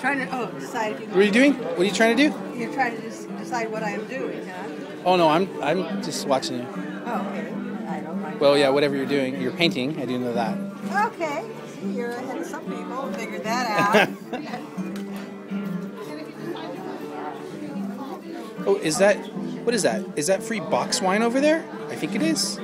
Trying to oh decide if you. What are you doing? What are you trying to do? You're trying to just decide what I am doing, huh? Oh no, I'm I'm just watching you. Oh, okay. Well, yeah, whatever you're doing, you're painting. I do know that. Okay. See, you're ahead of some people. Figured that out. Oh, is that what is that? Is that free box wine over there? I think it is.